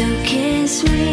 So kiss me.